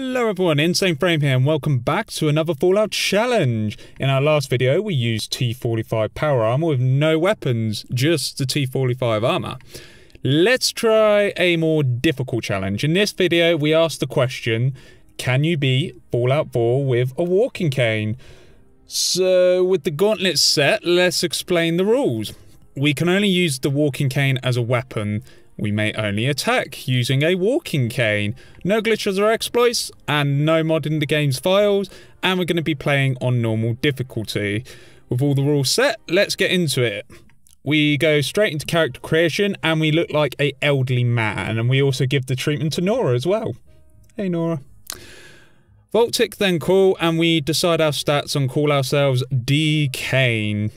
Hello everyone, Insane Frame here and welcome back to another Fallout challenge. In our last video we used T45 power armor with no weapons, just the T45 armor. Let's try a more difficult challenge. In this video we asked the question, can you beat Fallout 4 with a walking cane? So with the gauntlet set, let's explain the rules. We can only use the walking cane as a weapon we may only attack using a walking cane. No glitches or exploits, and no mod in the game's files, and we're going to be playing on normal difficulty. With all the rules set, let's get into it. We go straight into character creation, and we look like a elderly man, and we also give the treatment to Nora as well. Hey Nora. Vault-Tec then call, and we decide our stats and call ourselves D. Kane.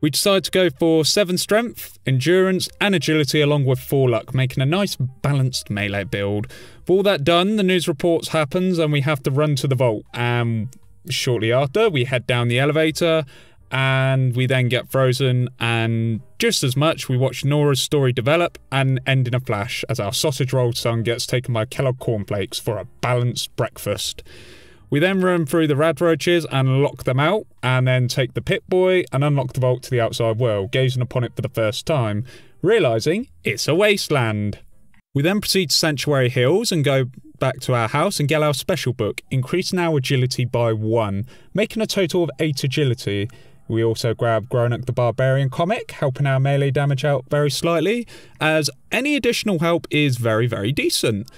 We decide to go for 7 strength, endurance, and agility along with 4 luck, making a nice balanced melee build. With all that done, the news reports happens and we have to run to the vault. And shortly after, we head down the elevator and we then get frozen and just as much we watch Nora's story develop and end in a flash as our sausage rolled son gets taken by Kellogg cornflakes for a balanced breakfast. We then run through the rad roaches and lock them out, and then take the Pip-Boy and unlock the vault to the outside world, gazing upon it for the first time, realising it's a wasteland. We then proceed to Sanctuary Hills and go back to our house and get our special book, increasing our agility by one, making a total of 8 agility. We also grab Grognak the Barbarian comic, helping our melee damage out very slightly, as any additional help is very, very decent.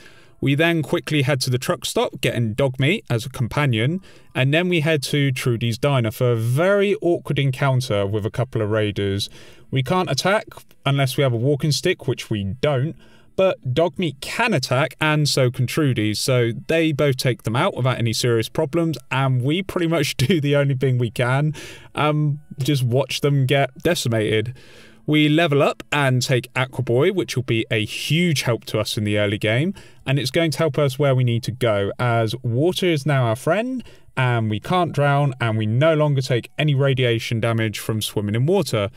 We then quickly head to the truck stop, getting Dogmeat as a companion, and then we head to Trudy's diner for a very awkward encounter with a couple of raiders. We can't attack unless we have a walking stick, which we don't, but Dogmeat can attack, and so can Trudy's, so they both take them out without any serious problems, and we pretty much do the only thing we can, um, just watch them get decimated. We level up and take Aquaboy, which will be a huge help to us in the early game, and it's going to help us where we need to go, as water is now our friend, and we can't drown, and we no longer take any radiation damage from swimming in water.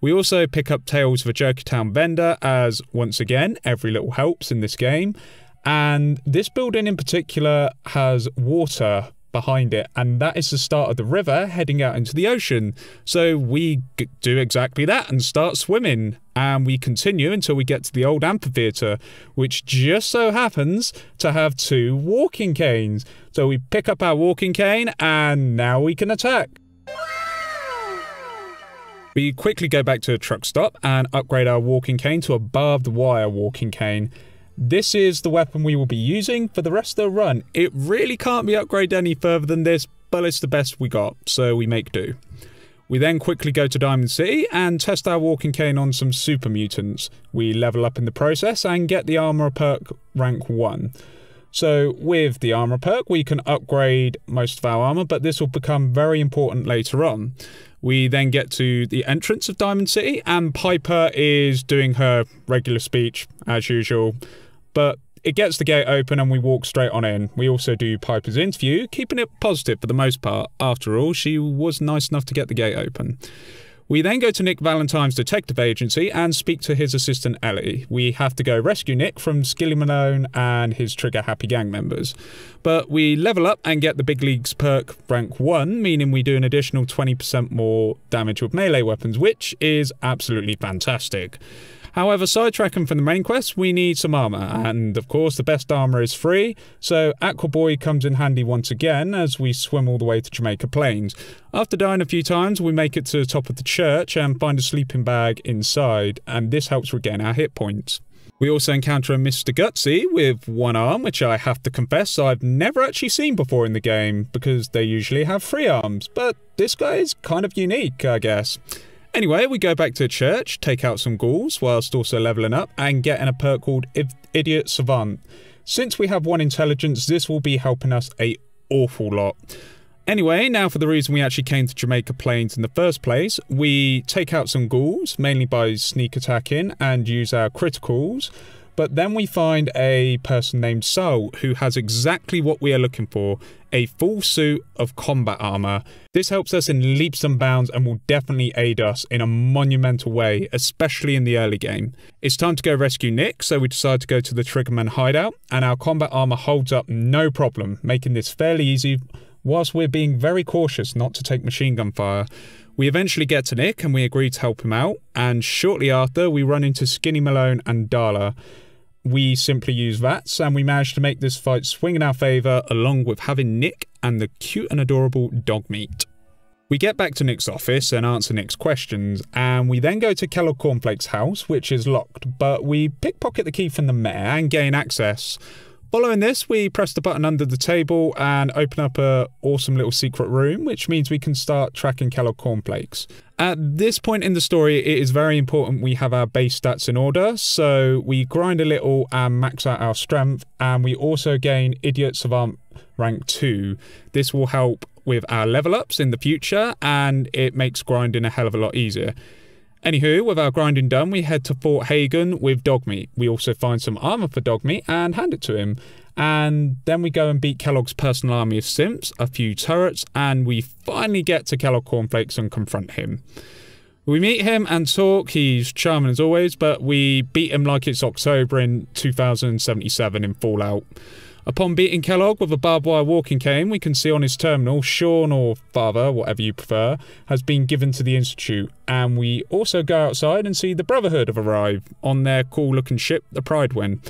We also pick up Tales of a Jerkytown vendor, as once again, every little helps in this game. And this building in particular has water behind it, and that is the start of the river heading out into the ocean. So we do exactly that and start swimming, and we continue until we get to the old amphitheatre, which just so happens to have two walking canes. So we pick up our walking cane, and now we can attack. We quickly go back to a truck stop and upgrade our walking cane to a barbed wire walking cane. This is the weapon we will be using for the rest of the run. It really can't be upgraded any further than this, but it's the best we got, so we make do. We then quickly go to Diamond City and test our walking cane on some super mutants. We level up in the process and get the armor perk rank 1. So with the armor perk, we can upgrade most of our armor, but this will become very important later on. We then get to the entrance of Diamond City, and Piper is doing her regular speech as usual but it gets the gate open and we walk straight on in. We also do Piper's interview, keeping it positive for the most part. After all, she was nice enough to get the gate open. We then go to Nick Valentine's detective agency and speak to his assistant Ellie. We have to go rescue Nick from Skinny Malone and his Trigger Happy gang members. But we level up and get the Big Leagues perk rank 1, meaning we do an additional 20% more damage with melee weapons, which is absolutely fantastic. However, sidetracking from the main quest, we need some armour, and of course the best armour is free, so Aquaboy comes in handy once again as we swim all the way to Jamaica Plains. After dying a few times, we make it to the top of the church and find a sleeping bag inside, and this helps regain our hit points. We also encounter a Mr. Gutsy with one arm, which I have to confess I've never actually seen before in the game, because they usually have three arms, but this guy is kind of unique, I guess. Anyway, we go back to church, take out some ghouls whilst also leveling up, and getting a perk called Idiot Savant. Since we have one intelligence, this will be helping us a awful lot. Anyway, now for the reason we actually came to Jamaica Plains in the first place, we take out some ghouls, mainly by sneak attacking, and use our criticals. But then we find a person named Soul who has exactly what we are looking for a full suit of combat armor. This helps us in leaps and bounds and will definitely aid us in a monumental way, especially in the early game. It's time to go rescue Nick, so we decide to go to the Triggerman hideout, and our combat armor holds up no problem, making this fairly easy whilst we're being very cautious not to take machine gun fire. We eventually get to Nick and we agree to help him out, and shortly after, we run into Skinny Malone and Darla. We simply use VATS and we managed to make this fight swing in our favour, along with having Nick and the cute and adorable Dogmeat. We get back to Nick's office and answer Nick's questions, and we then go to Kellogg Cornflake's house, which is locked, but we pickpocket the key from the mayor and gain access. Following this, we press the button under the table and open up a awesome little secret room, which means we can start tracking Kellogg cornflakes. At this point in the story, it is very important we have our base stats in order, so we grind a little and max out our strength, and we also gain Idiot Savant rank 2. This will help with our level ups in the future, and it makes grinding a hell of a lot easier. Anywho, with our grinding done, we head to Fort Hagen with Dogmeat. We also find some armor for Dogmeat and hand it to him. And then we go and beat Kellogg's personal army of synths, a few turrets, and we finally get to Kellogg Cornflakes and confront him. We meet him and talk. He's charming as always, but we beat him like it's October in 2077 in Fallout. Upon beating Kellogg with a barbed wire walking cane, we can see on his terminal, Sean or Father, whatever you prefer, has been given to the Institute. And we also go outside and see the Brotherhood have arrived on their cool looking ship, the Prydwen.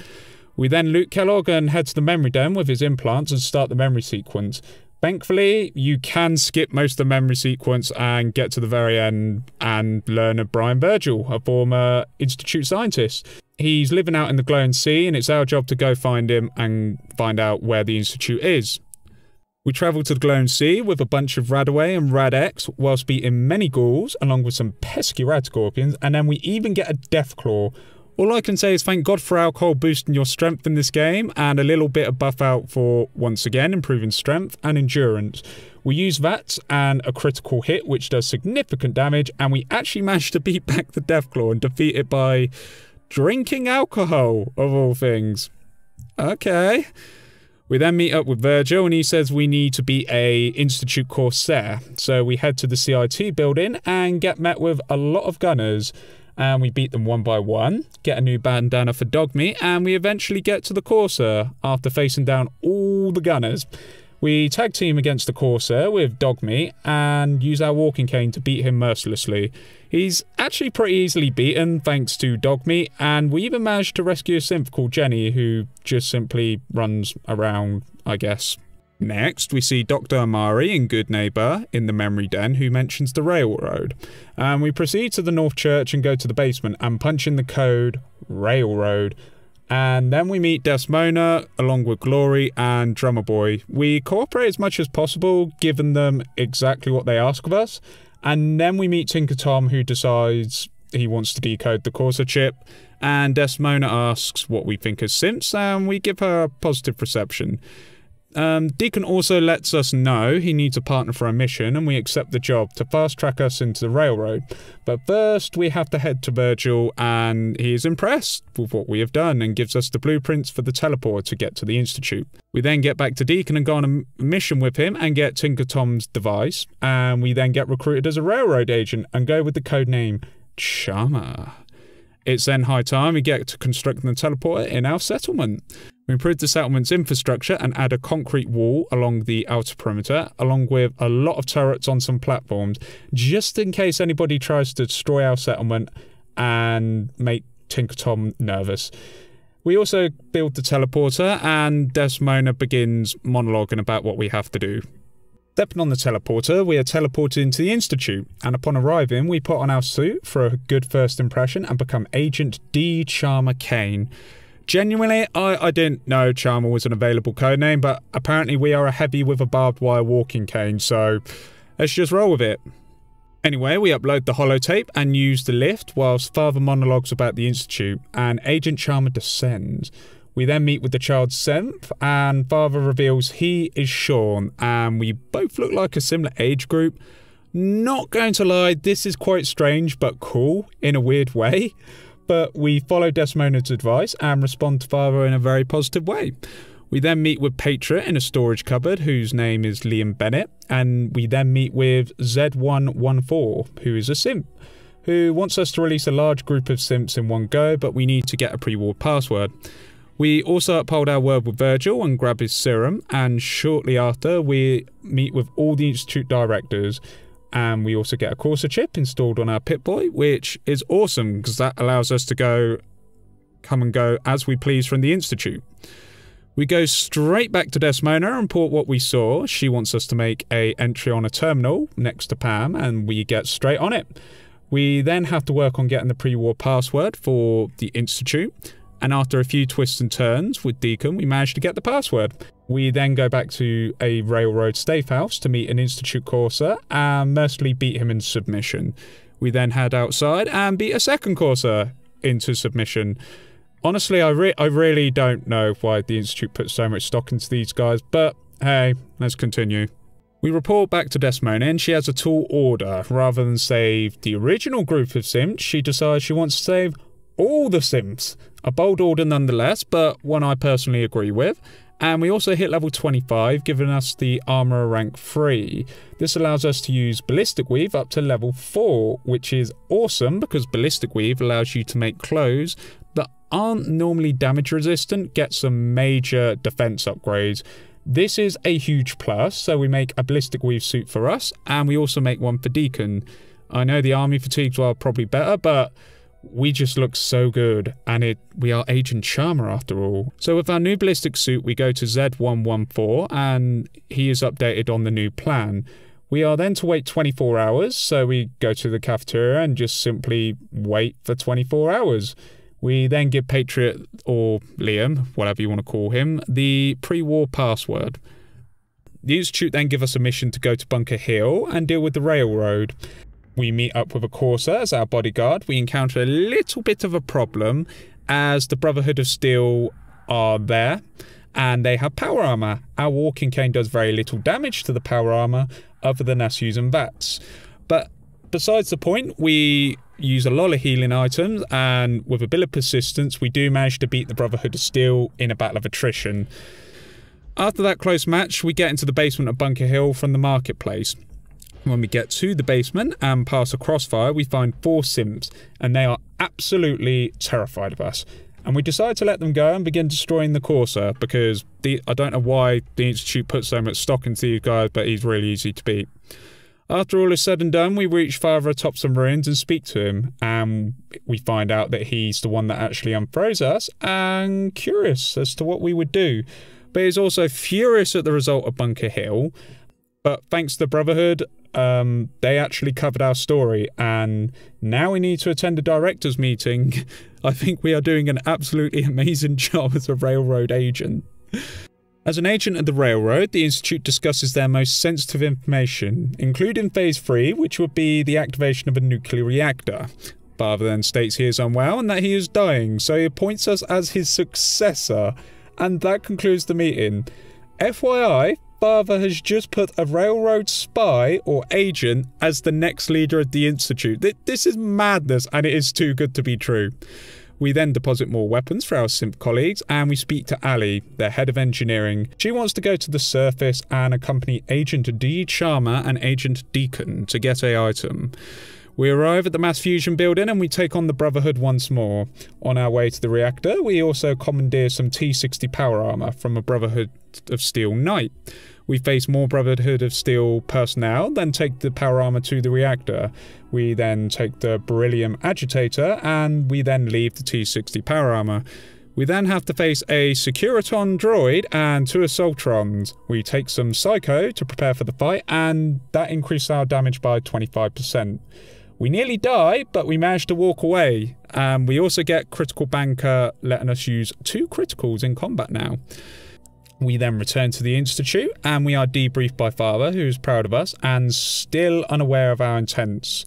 We then loot Kellogg and head to the memory den with his implants and start the memory sequence. Thankfully, you can skip most of the memory sequence and get to the very end and learn of Brian Virgil, a former Institute scientist. He's living out in the glowing sea, and it's our job to go find him and find out where the Institute is. We travel to the glowing sea with a bunch of Radaway and Rad-X whilst beating many ghouls along with some pesky rad scorpions, and then we even get a Deathclaw. All I can say is thank God for alcohol boosting your strength in this game and a little bit of Buffout for, once again, improving strength and endurance. We use that and a critical hit which does significant damage and we actually managed to beat back the Deathclaw and defeat it by drinking alcohol, of all things. Okay. We then meet up with Virgil and he says we need to be a Institute Courser. So we head to the CIT building and get met with a lot of gunners. And we beat them one by one, get a new bandana for Dogmeat, and we eventually get to the Courser after facing down all the gunners. We tag team against the Courser with Dogmeat and use our walking cane to beat him mercilessly. He's actually pretty easily beaten thanks to Dogmeat, and we even managed to rescue a synth called Jenny who just simply runs around, I guess. Next, we see Dr. Amari in Goodneighbor in the memory den who mentions the railroad. And we proceed to the North Church and go to the basement and punch in the code Railroad and then we meet Desmona along with Glory and Drummer Boy. We cooperate as much as possible, giving them exactly what they ask of us. And then we meet Tinker Tom, who decides he wants to decode the Courser chip. And Desmona asks what we think of Synths, and we give her a positive reception. Um, Deacon also lets us know he needs a partner for a mission, and we accept the job to fast track us into the railroad. But first, we have to head to Virgil, and he is impressed with what we have done and gives us the blueprints for the teleport to get to the Institute. We then get back to Deacon and go on a mission with him and get Tinker Tom's device, and we then get recruited as a railroad agent and go with the code name Charmer. It's then high time we get to constructing the teleporter in our settlement. We improve the settlement's infrastructure and add a concrete wall along the outer perimeter, along with a lot of turrets on some platforms, just in case anybody tries to destroy our settlement and make Tinker Tom nervous. We also build the teleporter, and Desmona begins monologuing about what we have to do. Stepping on the teleporter, we are teleported into the Institute, and upon arriving, we put on our suit for a good first impression and become Agent D. Charmer Kane. Genuinely, I, I didn't know Charmer was an available codename, but apparently we are a heavy with a barbed wire walking cane, so let's just roll with it. Anyway, we upload the holotape and use the lift whilst Father monologues about the Institute, and Agent Charmer descends. We then meet with the child's synth, and father reveals he is Sean, and we both look like a similar age group. Not going to lie, this is quite strange but cool in a weird way. but we follow Desdemona's advice and respond to Father in a very positive way. We then meet with Patriot in a storage cupboard, whose name is Liam Bennett, and we then meet with Z114, who is a synth, who wants us to release a large group of synths in one go, but we need to get a pre-war password. We also uphold our word with Virgil and grab his serum, and shortly after, we meet with all the Institute directors, and we also get a Courser chip installed on our Pip-Boy, which is awesome because that allows us to go, come and go as we please from the Institute. We go straight back to Desmona and report what we saw. She wants us to make a entry on a terminal next to Pam, and we get straight on it. We then have to work on getting the pre-war password for the Institute, and after a few twists and turns with Deacon, we manage to get the password. We then go back to a railroad safe house to meet an Institute Courser and mercifully beat him in submission. We then head outside and beat a second Courser into submission. Honestly, I, re- I really don't know why the Institute puts so much stock into these guys, but hey, let's continue. We report back to Desdemona and she has a tall order. Rather than save the original group of synths, she decides she wants to save all the synths. A bold order nonetheless, but one I personally agree with. And we also hit level 25, giving us the armor rank 3. This allows us to use Ballistic Weave up to level 4, which is awesome because Ballistic Weave allows you to make clothes that aren't normally damage resistant get some major defense upgrades. This is a huge plus, so we make a ballistic weave suit for us, and we also make one for Deacon. I know the army fatigues are probably better, but we just look so good, and it we are Agent Charmer after all. So with our new ballistic suit, we go to Z114, and he is updated on the new plan. We are then to wait 24 hours, so we go to the cafeteria and just simply wait for 24 hours. We then give Patriot, or Liam, whatever you want to call him, the pre war password. The Institute then give us a mission to go to Bunker Hill and deal with the railroad. We meet up with a Courser as our bodyguard. We encounter a little bit of a problem as the Brotherhood of Steel are there and they have power armor. Our walking cane does very little damage to the power armor other than us using VATS. But besides the point, we use a lot of healing items, and with a bit of persistence, we do manage to beat the Brotherhood of Steel in a battle of attrition. After that close match, we get into the basement of Bunker Hill from the marketplace. When we get to the basement and pass a crossfire, we find four synths, and they are absolutely terrified of us. And we decide to let them go and begin destroying the Courser because the, I don't know why the Institute puts so much stock into these guys, but he's really easy to beat. After all is said and done, we reach Father atop some ruins and speak to him, and we find out that he's the one that actually unfroze us, and curious as to what we would do. But he's also furious at the result of Bunker Hill. But thanks to the Brotherhood, um, they actually covered our story, and now we need to attend a director's meeting. I think we are doing an absolutely amazing job as a railroad agent. As an agent of the railroad, the Institute discusses their most sensitive information, including Phase 3, which would be the activation of a nuclear reactor. Father then states he is unwell and that he is dying, so he appoints us as his successor, and that concludes the meeting. FYI, Father has just put a railroad spy or agent as the next leader of the Institute. This is madness, and it is too good to be true. We then deposit more weapons for our synth colleagues and we speak to Allie, their head of engineering. She wants to go to the surface and accompany Agent D. Charmer and Agent Deacon to get a item. We arrive at the mass fusion building and we take on the Brotherhood once more. On our way to the reactor, we also commandeer some T 60 power armor from a Brotherhood of Steel Knight. We face more Brotherhood of Steel personnel, then take the power armor to the reactor. We then take the beryllium agitator, and we then leave the T-60 power armor. We then have to face a Securitron droid and two Assaultrons. We take some Psycho to prepare for the fight, and that increases our damage by 25%. We nearly die, but we manage to walk away. And we also get Critical Banker letting us use two criticals in combat now. We then return to the Institute and we are debriefed by Father, who is proud of us and still unaware of our intents.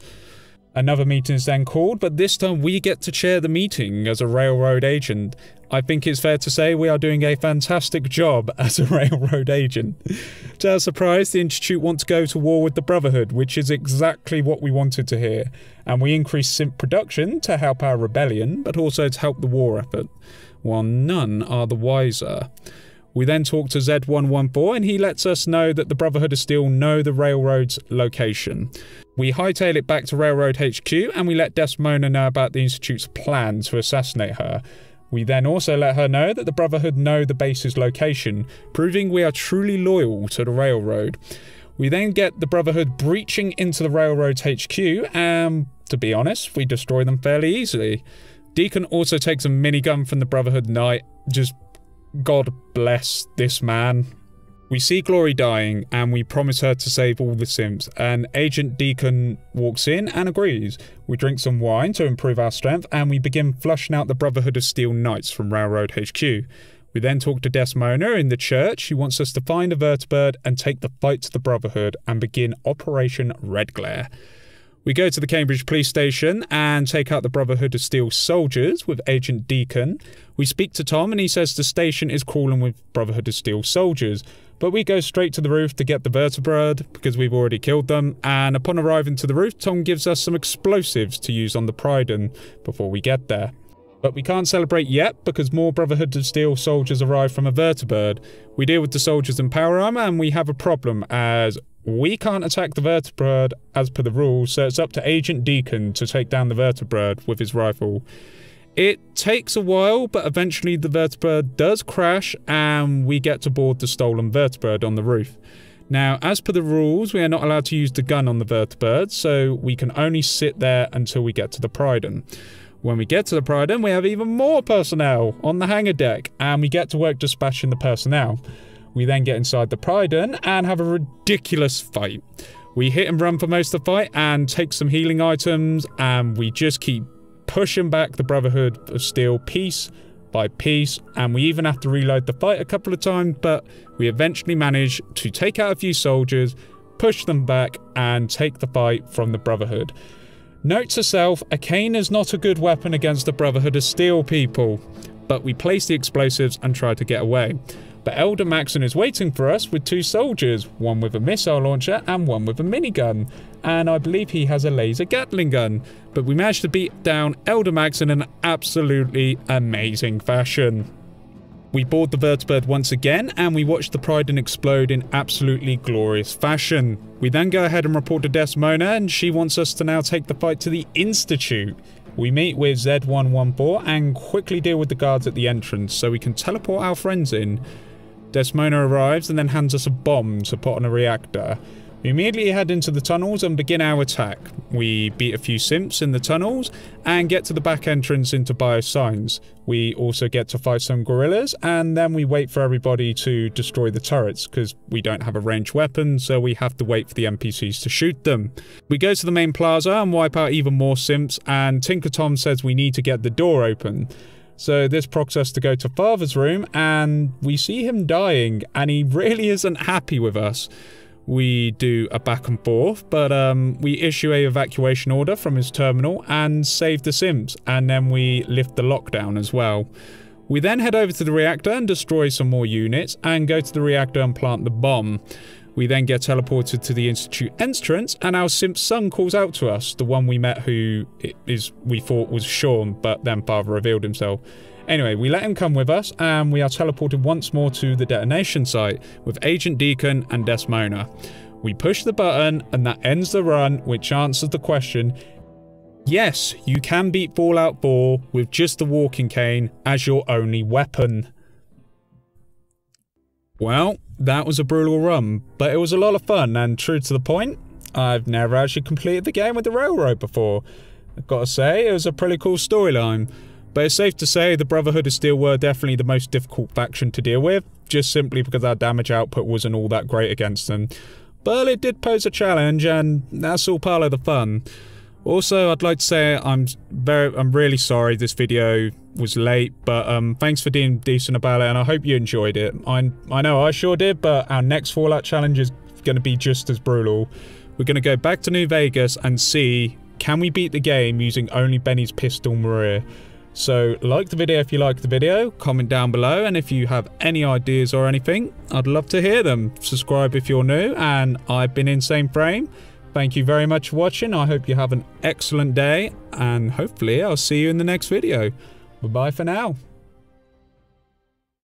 Another meeting is then called, but this time we get to chair the meeting as a railroad agent. I think it's fair to say we are doing a fantastic job as a railroad agent. to our surprise, the Institute want to go to war with the Brotherhood, which is exactly what we wanted to hear. And we increase synth production to help our rebellion, but also to help the war effort, while none are the wiser. We then talk to Z114 and he lets us know that the Brotherhood of Steel know the railroad's location. We hightail it back to Railroad HQ and we let Desmona know about the Institute's plan to assassinate her. We then also let her know that the Brotherhood know the base's location, proving we are truly loyal to the Railroad. We then get the Brotherhood breaching into the Railroad's HQ, and to be honest, we destroy them fairly easily. Deacon also takes a minigun from the Brotherhood Knight, just God bless this man. We see Glory dying and we promise her to save all the synths, and Agent Deacon walks in and agrees. We drink some wine to improve our strength and we begin flushing out the Brotherhood of Steel Knights from Railroad HQ. We then talk to Desmona in the church. She wants us to find a vertibird and take the fight to the Brotherhood and begin Operation Red Glare. We go to the Cambridge police station and take out the Brotherhood of Steel soldiers with Agent Deacon. We speak to Tom and he says the station is crawling with Brotherhood of Steel soldiers. But we go straight to the roof to get the vertibird because we've already killed them. And upon arriving to the roof, Tom gives us some explosives to use on the Pryden before we get there. But we can't celebrate yet because more Brotherhood of Steel soldiers arrive from a vertibird. We deal with the soldiers in power armor and we have a problem as we can't attack the vertibird as per the rules, so it's up to Agent Deacon to take down the vertibird with his rifle. It takes a while, but eventually the vertibird does crash and we get to board the stolen vertibird on the roof. Now, as per the rules, we are not allowed to use the gun on the vertibird, so we can only sit there until we get to the Pryden. When we get to the Pryden, we have even more personnel on the hangar deck, and we get to work dispatching the personnel. We then get inside the Pryden and have a ridiculous fight. We hit and run for most of the fight and take some healing items, and we just keep pushing back the Brotherhood of Steel piece by piece, and we even have to reload the fight a couple of times, but we eventually manage to take out a few soldiers, push them back, and take the fight from the Brotherhood. Note to self, a cane is not a good weapon against the Brotherhood of Steel people, but we place the explosives and try to get away. But Elder Maxon is waiting for us with two soldiers, one with a missile launcher and one with a minigun. And I believe he has a laser Gatling gun. But we managed to beat down Elder Maxon in an absolutely amazing fashion. We board the vertibird once again and we watch the Pryden explode in absolutely glorious fashion. We then go ahead and report to Desmona and she wants us to now take the fight to the Institute. We meet with Z114 and quickly deal with the guards at the entrance so we can teleport our friends in. Desmona arrives and then hands us a bomb to put on a reactor. We immediately head into the tunnels and begin our attack. We beat a few synths in the tunnels and get to the back entrance into BioScience. We also get to fight some gorillas and then we wait for everybody to destroy the turrets because we don't have a ranged weapon so we have to wait for the NPCs to shoot them. We go to the main plaza and wipe out even more synths and Tinker Tom says we need to get the door open. So this procs us to go to Father's room and we see him dying and he really isn't happy with us we do a back and forth, but um, we issue a evacuation order from his terminal and save the synths, and then we lift the lockdown as well. We then head over to the reactor and destroy some more units, and go to the reactor and plant the bomb. We then get teleported to the Institute entrance, and our Synth son calls out to us, the one we met who is we thought was Sean, but then father revealed himself. Anyway, we let him come with us, and we are teleported once more to the detonation site with Agent Deacon and Desmona. We push the button, and that ends the run, which answers the question Yes, you can beat Fallout 4 with just the walking cane as your only weapon. Well, that was a brutal run, but it was a lot of fun and true to the point. I've never actually completed the game with the railroad before. I've got to say, it was a pretty cool storyline. But it's safe to say the Brotherhood of Steel were definitely the most difficult faction to deal with, just simply because our damage output wasn't all that great against them. But it did pose a challenge, and that's all part of the fun. Also, I'd like to say I'm very, I'm really sorry this video was late, but um, thanks for being decent about it, and I hope you enjoyed it. I, I know I sure did, but our next Fallout challenge is going to be just as brutal. We're going to go back to New Vegas and see Can we beat the game using only Benny's pistol Maria? So like the video if you like the video, comment down below, and if you have any ideas or anything, I'd love to hear them. Subscribe if you're new, and I've been Insane Frame. Thank you very much for watching. I hope you have an excellent day, and hopefully I'll see you in the next video. Bye bye for now.